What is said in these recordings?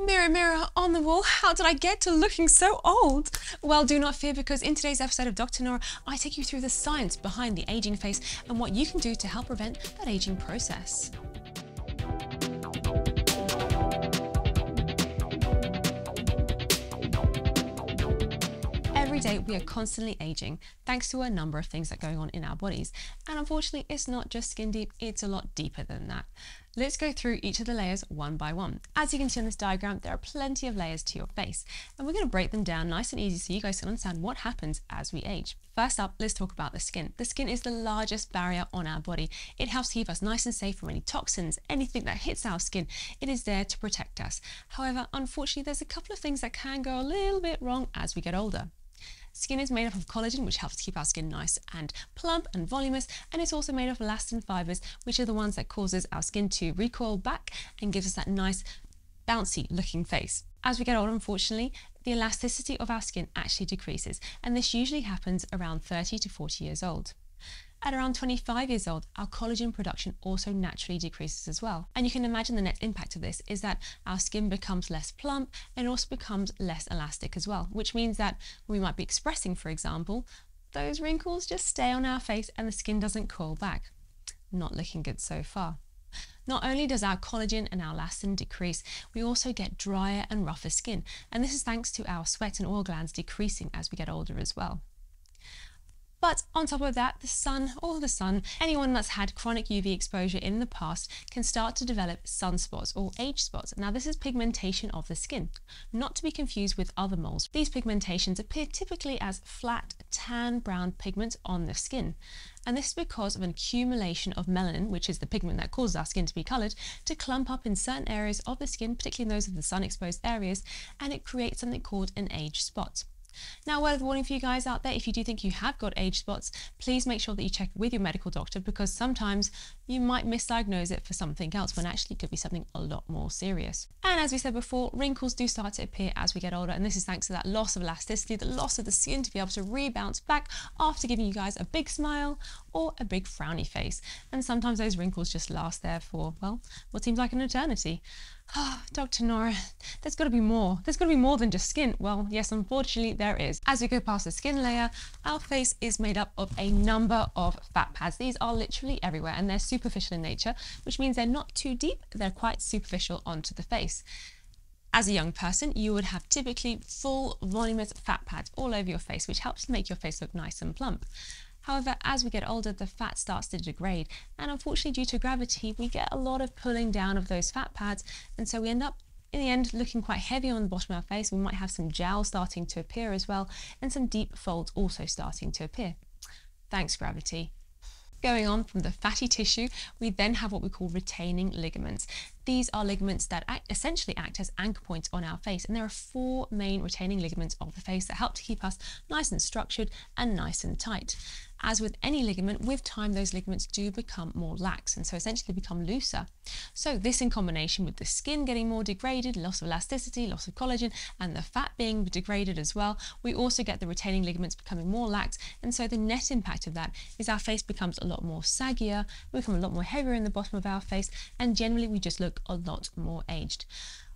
Mirror, mirror on the wall, how did I get to looking so old? Well, do not fear because in today's episode of Dr. Nora, I take you through the science behind the aging face and what you can do to help prevent that aging process. Every day we are constantly aging thanks to a number of things that are going on in our bodies. And unfortunately, it's not just skin deep, it's a lot deeper than that. Let's go through each of the layers one by one. As you can see on this diagram, there are plenty of layers to your face, and we're going to break them down nice and easy so you guys can understand what happens as we age. First up, let's talk about the skin. The skin is the largest barrier on our body. It helps keep us nice and safe from any toxins, anything that hits our skin. It is there to protect us. However, unfortunately, there's a couple of things that can go a little bit wrong as we get older. Skin is made up of collagen, which helps keep our skin nice and plump and voluminous, and it's also made of elastin fibers, which are the ones that causes our skin to recoil back and gives us that nice bouncy looking face. As we get older, unfortunately, the elasticity of our skin actually decreases, and this usually happens around 30 to 40 years old. At around 25 years old, our collagen production also naturally decreases as well. And you can imagine the net impact of this is that our skin becomes less plump and also becomes less elastic as well, which means that we might be expressing, for example, those wrinkles just stay on our face and the skin doesn't curl back. Not looking good so far. Not only does our collagen and our elastin decrease, we also get drier and rougher skin. And this is thanks to our sweat and oil glands decreasing as we get older as well. But on top of that, the sun or the sun, anyone that's had chronic UV exposure in the past can start to develop sunspots or age spots. Now, this is pigmentation of the skin, not to be confused with other moles. These pigmentations appear typically as flat, tan brown pigments on the skin. And this is because of an accumulation of melanin, which is the pigment that causes our skin to be coloured, to clump up in certain areas of the skin, particularly in those of the sun exposed areas, and it creates something called an age spot. Now, word of warning for you guys out there, if you do think you have got age spots, please make sure that you check with your medical doctor because sometimes you might misdiagnose it for something else when actually it could be something a lot more serious. And as we said before, wrinkles do start to appear as we get older, and this is thanks to that loss of elasticity, the loss of the skin to be able to rebound back after giving you guys a big smile or a big frowny face. And sometimes those wrinkles just last there for, well, what seems like an eternity. Ah, oh, Dr. Nora, there's got to be more. There's got to be more than just skin. Well, yes, unfortunately, there is. As we go past the skin layer, our face is made up of a number of fat pads. These are literally everywhere and they're superficial in nature, which means they're not too deep, they're quite superficial onto the face. As a young person, you would have typically full voluminous fat pads all over your face, which helps make your face look nice and plump. However, as we get older, the fat starts to degrade, and unfortunately, due to gravity, we get a lot of pulling down of those fat pads, and so we end up in the end looking quite heavy on the bottom of our face. We might have some jowl starting to appear as well, and some deep folds also starting to appear. Thanks, gravity. Going on from the fatty tissue, we then have what we call retaining ligaments. These are ligaments that act, essentially act as anchor points on our face, and there are four main retaining ligaments of the face that help to keep us nice and structured and nice and tight. As with any ligament, with time those ligaments do become more lax and so essentially become looser. So this in combination with the skin getting more degraded, loss of elasticity, loss of collagen, and the fat being degraded as well, we also get the retaining ligaments becoming more lax and so the net impact of that is our face becomes a lot more saggier, we become a lot more heavier in the bottom of our face, and generally we just look a lot more aged.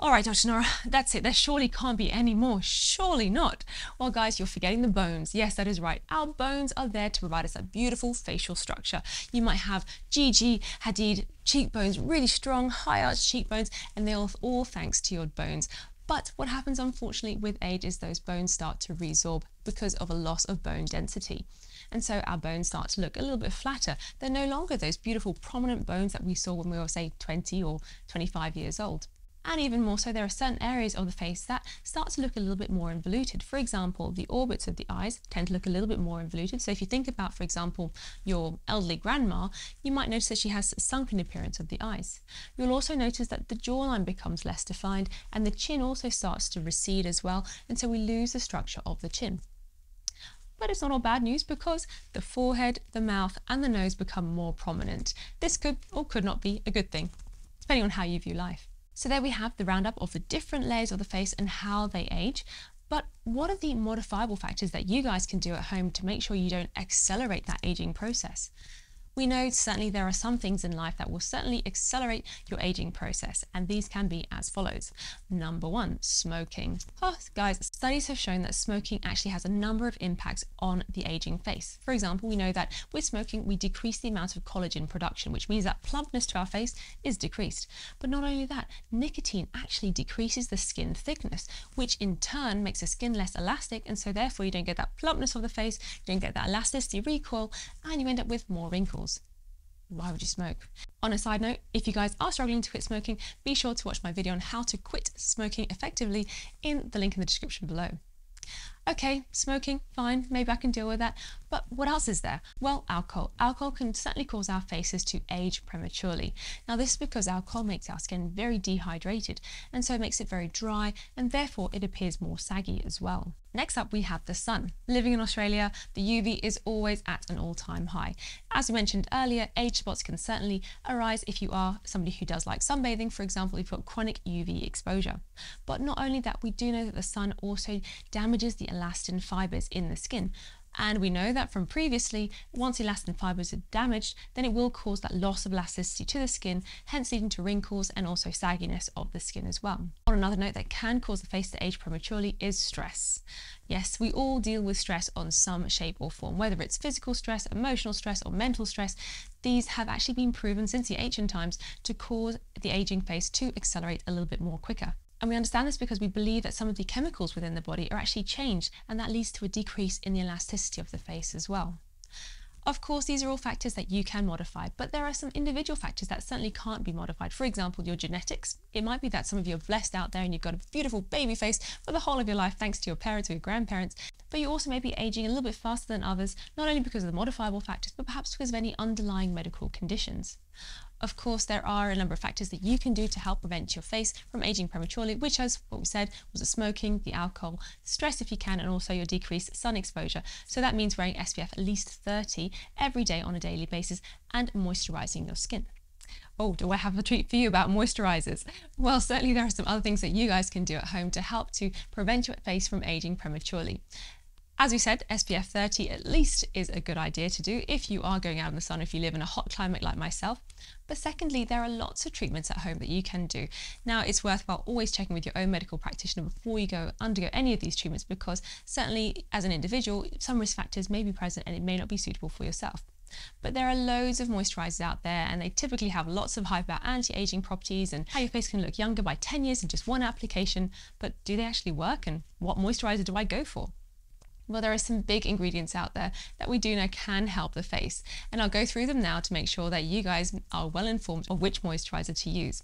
All right, Dr. Nora, that's it. There surely can't be any more. Surely not. Well, guys, you're forgetting the bones. Yes, that is right. Our bones are there to provide us a beautiful facial structure. You might have Gigi Hadid cheekbones, really strong, high arched cheekbones, and they're all thanks to your bones. But what happens, unfortunately, with age is those bones start to resorb because of a loss of bone density. And so our bones start to look a little bit flatter. They're no longer those beautiful prominent bones that we saw when we were, say, 20 or 25 years old. And even more so, there are certain areas of the face that start to look a little bit more involuted. For example, the orbits of the eyes tend to look a little bit more involuted. So if you think about, for example, your elderly grandma, you might notice that she has a sunken appearance of the eyes. You'll also notice that the jawline becomes less defined and the chin also starts to recede as well. And so we lose the structure of the chin. But it's not all bad news because the forehead, the mouth, and the nose become more prominent. This could or could not be a good thing, depending on how you view life. So there we have the roundup of the different layers of the face and how they age. But what are the modifiable factors that you guys can do at home to make sure you don't accelerate that aging process? We know certainly there are some things in life that will certainly accelerate your aging process, and these can be as follows. Number one, smoking. Oh, guys, studies have shown that smoking actually has a number of impacts on the aging face. For example, we know that with smoking, we decrease the amount of collagen production, which means that plumpness to our face is decreased. But not only that, nicotine actually decreases the skin thickness, which in turn makes the skin less elastic, and so therefore you don't get that plumpness of the face, you don't get that elasticity recoil, and you end up with more wrinkles. Why would you smoke? On a side note, if you guys are struggling to quit smoking, be sure to watch my video on how to quit smoking effectively in the link in the description below. Okay, smoking, fine, maybe I can deal with that. But what else is there? Well, alcohol. Alcohol can certainly cause our faces to age prematurely. Now, this is because alcohol makes our skin very dehydrated, and so it makes it very dry, and therefore it appears more saggy as well. Next up, we have the sun. Living in Australia, the UV is always at an all-time high. As we mentioned earlier, age spots can certainly arise if you are somebody who does like sunbathing, for example, if you've got chronic UV exposure. But not only that, we do know that the sun also damages the elastin fibers in the skin. And we know that from previously, once elastin fibers are damaged, then it will cause that loss of elasticity to the skin, hence leading to wrinkles and also sagginess of the skin as well. On another note that can cause the face to age prematurely is stress. Yes, we all deal with stress on some shape or form, whether it's physical stress, emotional stress, or mental stress. These have actually been proven since the ancient times to cause the aging face to accelerate a little bit more quicker. And we understand this because we believe that some of the chemicals within the body are actually changed, and that leads to a decrease in the elasticity of the face as well. Of course, these are all factors that you can modify, but there are some individual factors that certainly can't be modified. For example, your genetics. It might be that some of you are blessed out there and you've got a beautiful baby face for the whole of your life thanks to your parents or your grandparents, but you also may be aging a little bit faster than others, not only because of the modifiable factors, but perhaps because of any underlying medical conditions. Of course, there are a number of factors that you can do to help prevent your face from aging prematurely, which, as what we said, was the smoking, the alcohol, stress if you can, and also your decreased sun exposure. So that means wearing SPF at least 30 every day on a daily basis and moisturizing your skin. Oh, do I have a treat for you about moisturizers? Well, certainly there are some other things that you guys can do at home to help to prevent your face from aging prematurely. As we said, SPF 30 at least is a good idea to do if you are going out in the sun, if you live in a hot climate like myself. But secondly, there are lots of treatments at home that you can do. Now, it's worthwhile always checking with your own medical practitioner before you go undergo any of these treatments because certainly as an individual, some risk factors may be present and it may not be suitable for yourself. But there are loads of moisturizers out there and they typically have lots of hype about anti-aging properties and how your face can look younger by 10 years in just one application. But do they actually work and what moisturizer do I go for? Well, there are some big ingredients out there that we do know can help the face, and I'll go through them now to make sure that you guys are well informed of which moisturizer to use.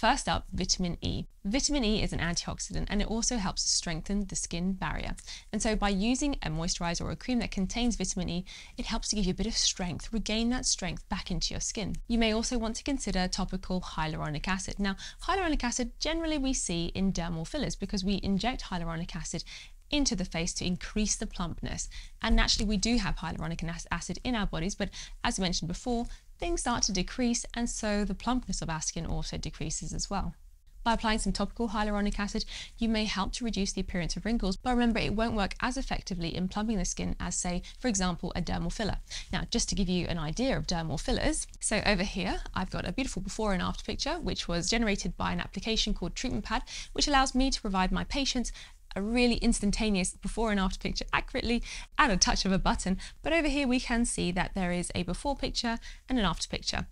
First up, vitamin E. Vitamin E is an antioxidant and it also helps to strengthen the skin barrier. And so by using a moisturizer or a cream that contains vitamin E, it helps to give you a bit of strength, regain that strength back into your skin. You may also want to consider topical hyaluronic acid. Now, hyaluronic acid generally we see in dermal fillers because we inject hyaluronic acid into the face to increase the plumpness. And naturally, we do have hyaluronic acid in our bodies, but as I mentioned before, things start to decrease, and so the plumpness of our skin also decreases as well. By applying some topical hyaluronic acid, you may help to reduce the appearance of wrinkles, but remember it won't work as effectively in plumping the skin as, say, for example, a dermal filler. Now, just to give you an idea of dermal fillers, so over here I've got a beautiful before and after picture, which was generated by an application called Treatment Pad, which allows me to provide my patients a really instantaneous before and after picture accurately and a touch of a button. But over here we can see that there is a before picture and an after picture.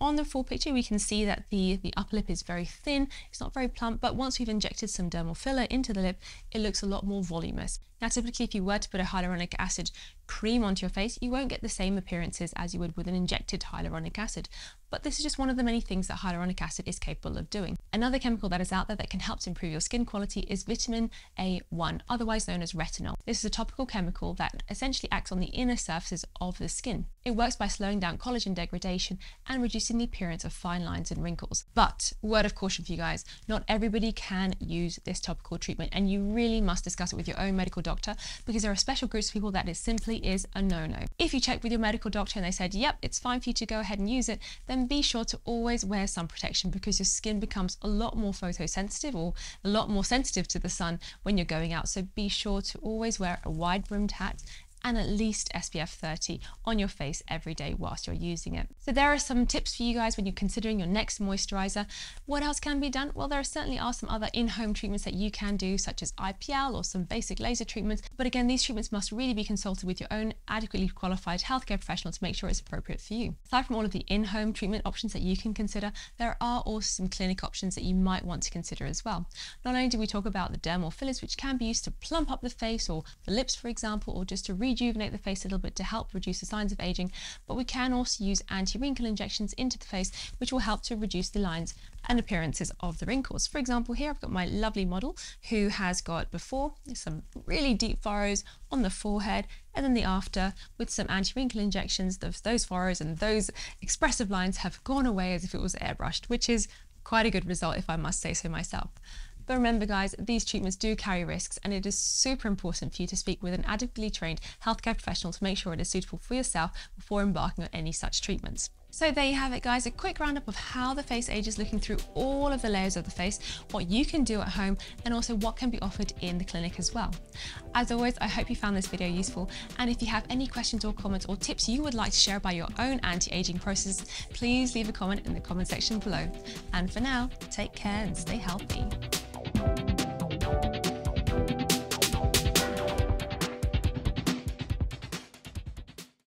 On the full picture, we can see that the, the upper lip is very thin, it's not very plump, but once we've injected some dermal filler into the lip, it looks a lot more voluminous. Now, typically, if you were to put a hyaluronic acid cream onto your face, you won't get the same appearances as you would with an injected hyaluronic acid. But this is just one of the many things that hyaluronic acid is capable of doing. Another chemical that is out there that can help to improve your skin quality is vitamin A1, otherwise known as retinol. This is a topical chemical that essentially acts on the inner surfaces of the skin. It works by slowing down collagen degradation and reducing the appearance of fine lines and wrinkles. But, word of caution for you guys, not everybody can use this topical treatment and you really must discuss it with your own medical doctor because there are special groups of people that it simply is a no-no. If you check with your medical doctor and they said, yep, it's fine for you to go ahead and use it, then be sure to always wear sun protection because your skin becomes a lot more photosensitive or a lot more sensitive to the sun when you're going out. So be sure to always wear a wide brimmed hat and at least SPF 30 on your face every day whilst you're using it. So there are some tips for you guys when you're considering your next moisturizer. What else can be done? Well, there certainly are some other in-home treatments that you can do, such as IPL or some basic laser treatments. But again, these treatments must really be consulted with your own adequately qualified healthcare professional to make sure it's appropriate for you. Aside from all of the in-home treatment options that you can consider, there are also some clinic options that you might want to consider as well. Not only do we talk about the dermal fillers, which can be used to plump up the face or the lips, for example, or just to rejuvenate the face a little bit to help reduce the signs of aging, but we can also use anti-wrinkle injections into the face, which will help to reduce the lines and appearances of the wrinkles. For example, here I've got my lovely model who has got before some really deep furrows on the forehead and then the after with some anti-wrinkle injections. Those, those furrows and those expressive lines have gone away as if it was airbrushed, which is quite a good result if I must say so myself. But remember guys, these treatments do carry risks and it is super important for you to speak with an adequately trained healthcare professional to make sure it is suitable for yourself before embarking on any such treatments. So there you have it guys, a quick roundup of how the face ages looking through all of the layers of the face, what you can do at home, and also what can be offered in the clinic as well. As always, I hope you found this video useful, and if you have any questions or comments or tips you would like to share about your own anti-aging process, please leave a comment in the comment section below. And for now, take care and stay healthy.